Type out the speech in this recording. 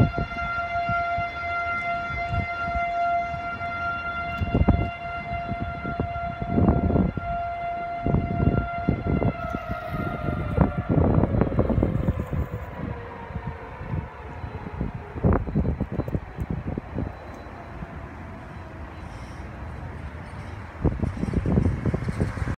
you